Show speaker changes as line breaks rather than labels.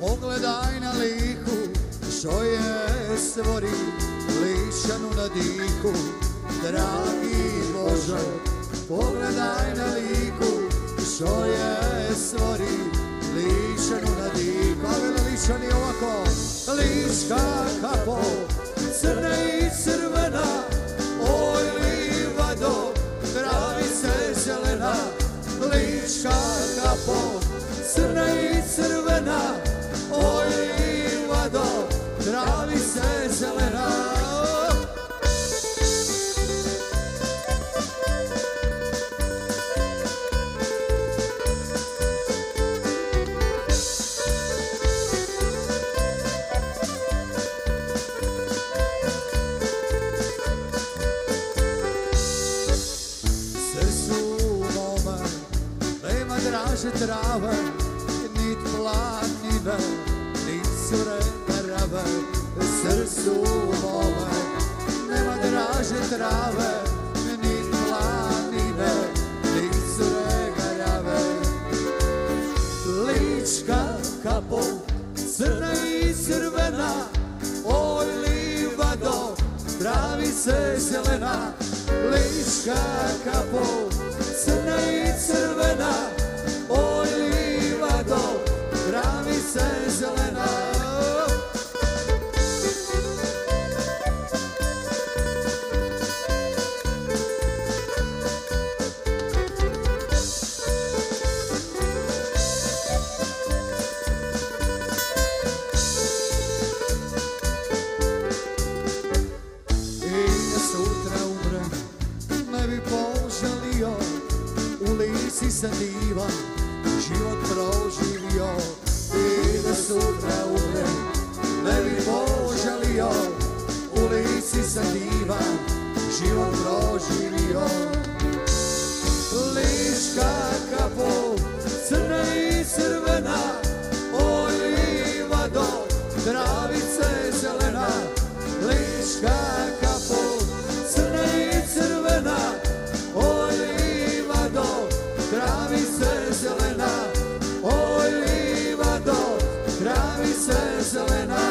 Pogledaj na liku Što je stvori Lišanu na diku Dragi Bože Pogledaj na liku Što je stvori Lišanu na diku A vele ličani ovako Lička kapo Crna i crvena Oj livado Travi se zelena. Liška kapo Crna i crvena Oj livado, travice zelena. Srcu mome Nema draže trave Nit planine Nit sure rave Srcu mome Nema draže trave Nit planine Nit sure rave Lička kapo Crna i crvena Oj livado Travice zelena. Liška kapo lici sam divan Život proživio. I da sutra umrem Ne bi poželio. U lici sam divan Život proživio Princesa Helena